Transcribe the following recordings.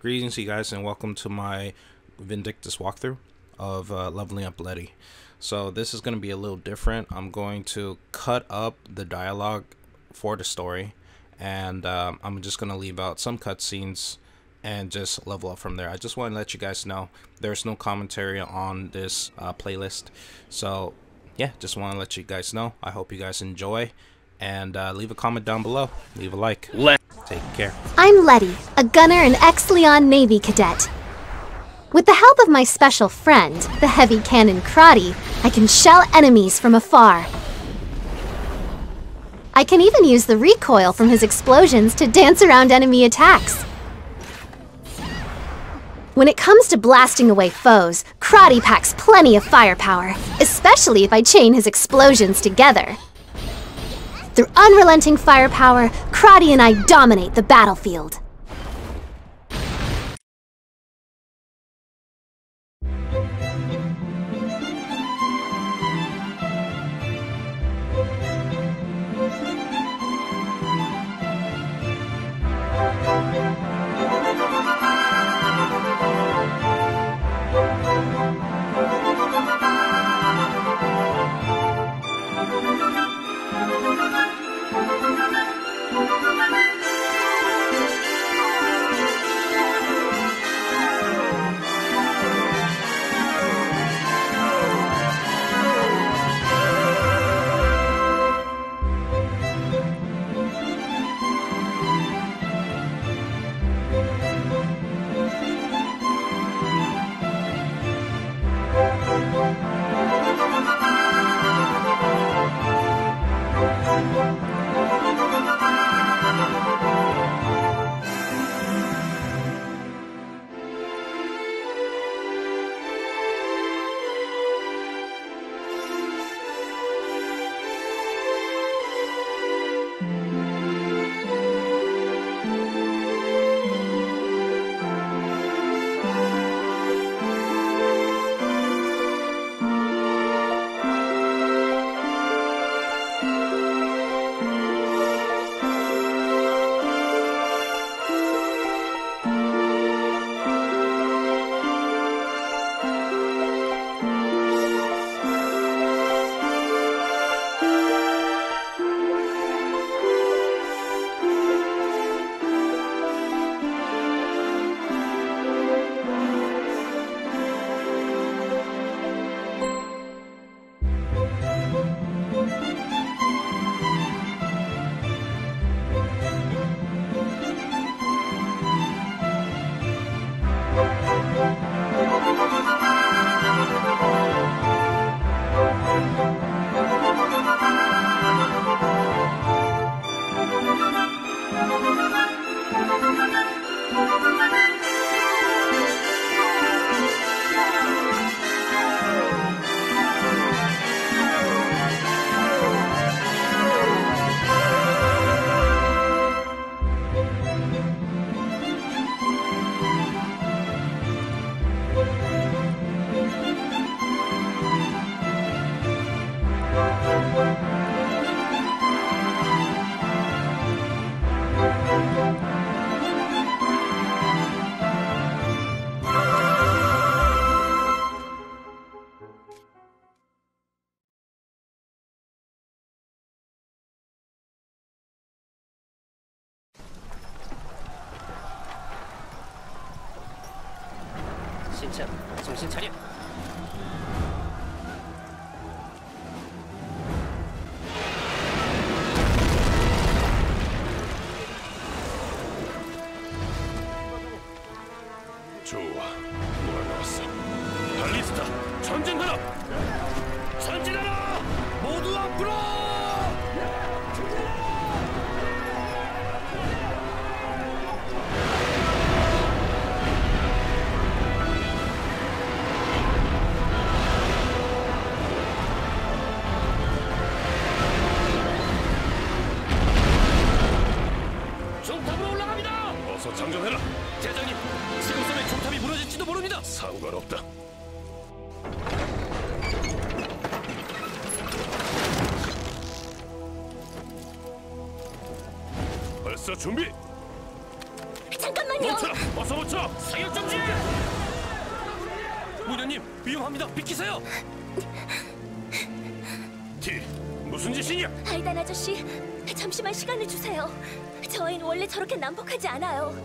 Greetings, you guys, and welcome to my Vindictus walkthrough of uh, leveling up Letty. So this is going to be a little different. I'm going to cut up the dialogue for the story, and um, I'm just going to leave out some cutscenes and just level up from there. I just want to let you guys know there's no commentary on this uh, playlist. So yeah, just want to let you guys know. I hope you guys enjoy, and uh, leave a comment down below. Leave a like. Let Take care. I'm Letty, a gunner and ex-Leon Navy cadet. With the help of my special friend, the heavy cannon Crotty, I can shell enemies from afar. I can even use the recoil from his explosions to dance around enemy attacks. When it comes to blasting away foes, Crotty packs plenty of firepower, especially if I chain his explosions together. Through unrelenting firepower, Crotty and I dominate the battlefield. 준비! 잠깐만요! 멈춰라! 어서 멈춰! 사격 정지! 무녀님 위험합니다. 비키세요. 티, 무슨 짓이냐? 아이단 아저씨, 잠시만 시간을 주세요. 저 아이는 원래 저렇게 난폭하지 않아요.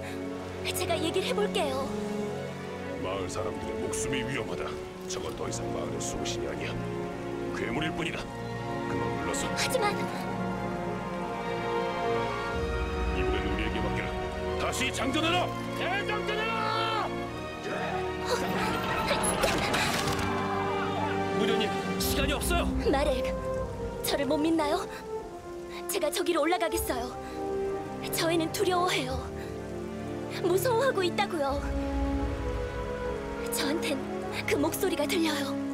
제가 얘기를 해볼게요. 마을 사람들의 목숨이 위험하다. 저건 더 이상 마을의 수호신이 아니야. 괴물일 뿐이다. 그만 불러서 하지만 다시 장전해라! 대장전해라! 무녀님 시간이 없어요. 마렉, 저를 못 믿나요? 제가 저기로 올라가겠어요. 저 애는 두려워해요. 무서워하고 있다고요. 저한텐 그 목소리가 들려요.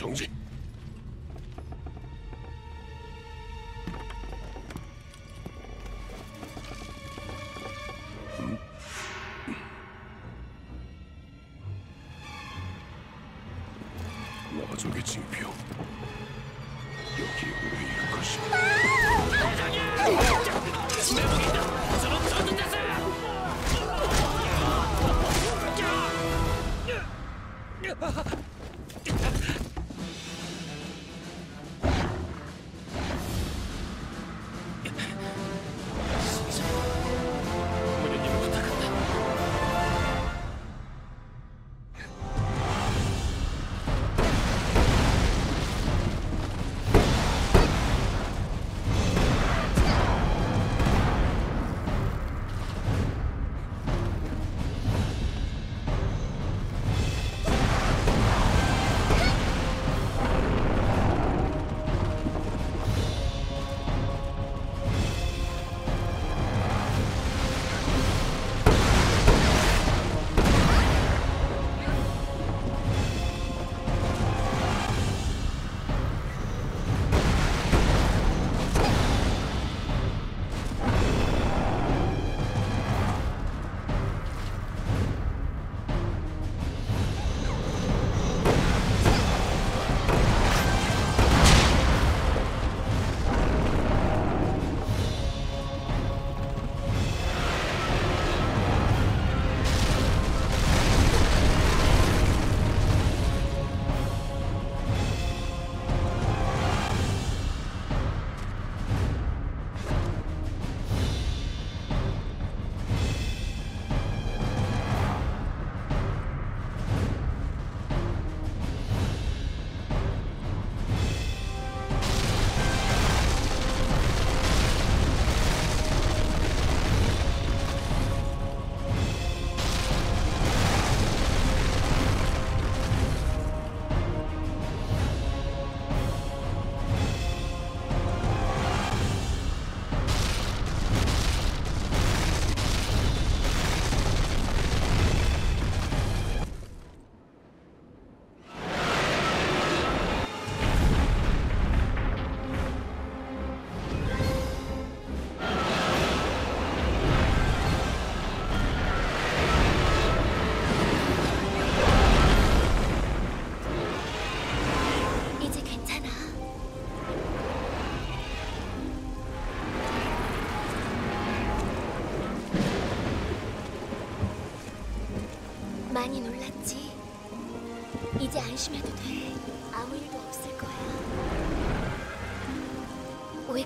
穷尽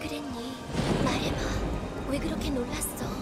그랬니? 말해봐. 왜 그렇게 놀랐어?